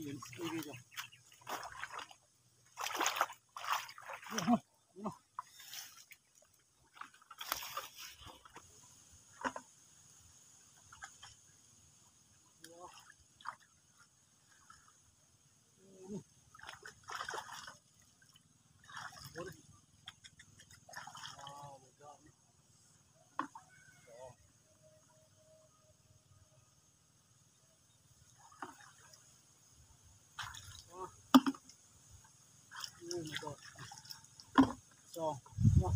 いいよ、いいよ、いいよ。What is it? 那么多，走，哇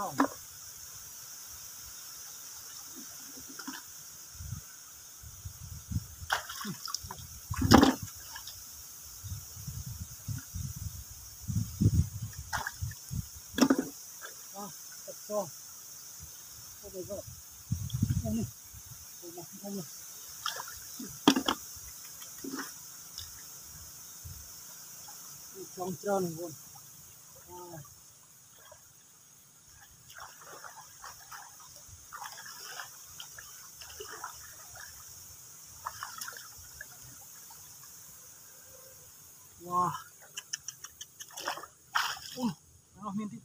！Oh. That's all. Oh my god. Oh no. Oh no. Oh. Trong trơn luôn. À. Wow. Oh, ano hindi.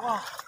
Wow.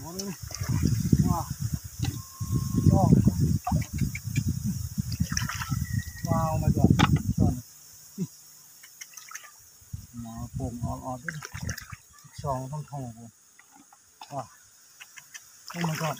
หมดเลยว้าวงว้าวมาก่อนก่อนหมอโป่งออกออกด้วยสองต้องทองว้าว้มาก่อน